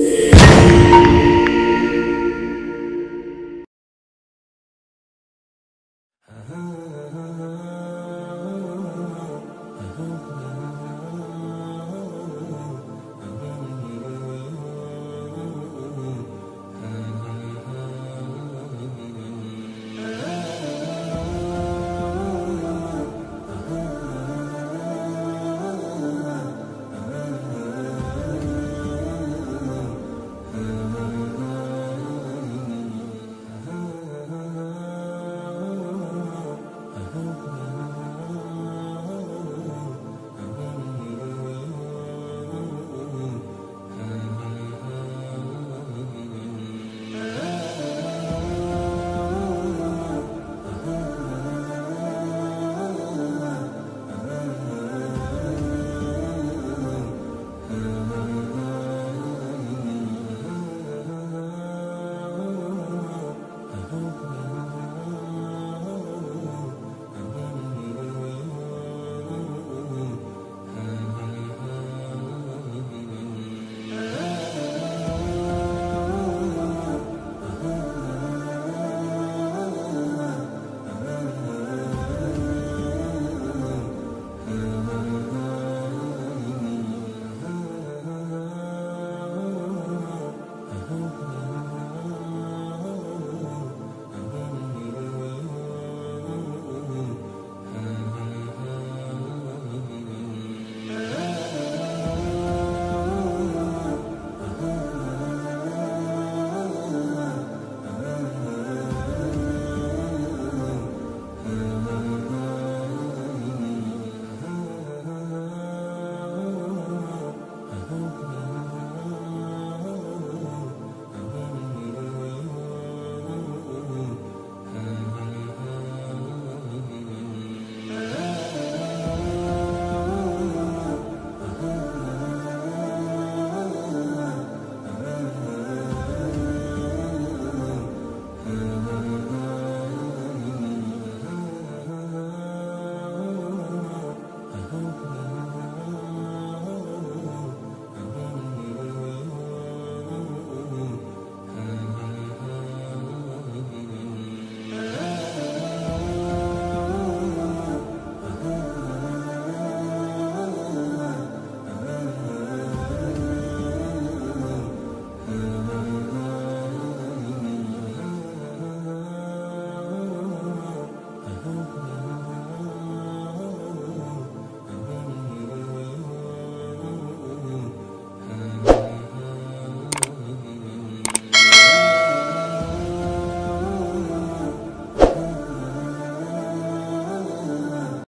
Yeah.